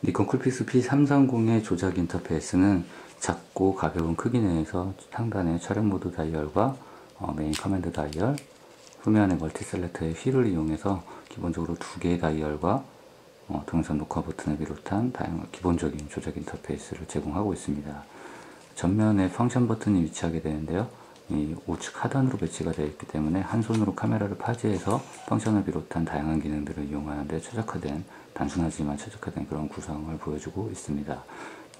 Nikon COOLPIX P330의 조작 인터페이스는 작고 가벼운 크기 내에서 상단의 촬영 모드 다이얼과 어, main command 다이얼, 후면의 multi selector의 휠을 이용해서 기본적으로 두 개의 다이얼과 어, 동영상 녹화 버튼을 비롯한 다양한 기본적인 조작 인터페이스를 제공하고 있습니다. 전면에 function 버튼이 위치하게 되는데요. 이 우측 하단으로 배치가 되어 있기 때문에 한 손으로 카메라를 파지해서 펑션을 비롯한 다양한 기능들을 이용하는데 최적화된 단순하지만 최적화된 그런 구성을 보여주고 있습니다.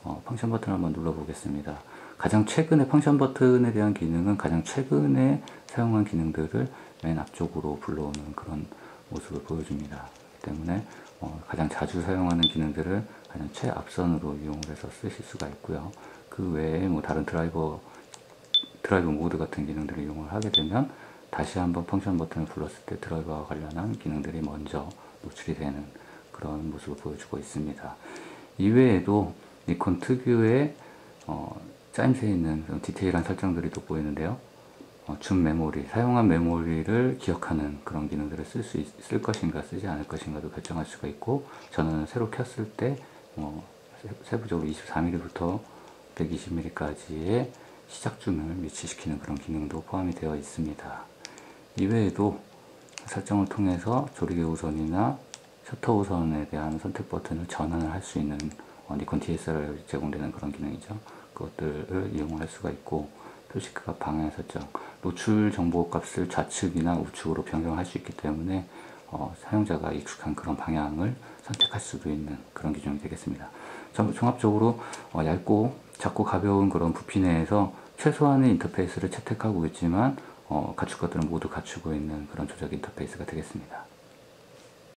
어, 펑션 버튼을 한번 눌러보겠습니다. 가장 최근에 펑션 버튼에 대한 기능은 가장 최근에 사용한 기능들을 맨 앞쪽으로 불러오는 그런 모습을 보여줍니다. 때문에 어, 가장 자주 사용하는 기능들을 가장 최앞선으로 이용을 해서 쓰실 수가 있고요. 그 외에 뭐 다른 드라이버 드라이브 모드 같은 기능들을 이용을 하게 되면 다시 한번 function 버튼을 불렀을 때 드라이브와 관련한 기능들이 먼저 노출이 되는 그런 모습을 보여주고 있습니다. 이외에도 Nikon 특유의 어, 짜임새 있는 디테일한 설정들이 돋보이는데요. 어, 줌 메모리, 사용한 메모리를 기억하는 그런 기능들을 쓸 수 있을 것인가 쓰지 않을 것인가도 결정할 수가 있고 저는 새로 켰을 때 어, 세부적으로 24mm부터 120mm까지의 시작줌을 위치시키는 그런 기능도 포함이 되어 있습니다. 이외에도 설정을 통해서 조리개 우선이나 셔터 우선에 대한 선택 버튼을 전환을 할 수 있는 어, 니콘 DSLR 제공되는 그런 기능이죠. 그것들을 이용할 수가 있고 표시값 방향 설정, 노출 정보 값을 좌측이나 우측으로 변경할 수 있기 때문에 어, 사용자가 익숙한 그런 방향을 선택할 수도 있는 그런 기준이 되겠습니다. 종합적으로 어, 얇고 작고 가벼운 그런 부피 내에서 최소한의 인터페이스를 채택하고 있지만 어, 갖출 것들은 모두 갖추고 있는 그런 조작 인터페이스가 되겠습니다.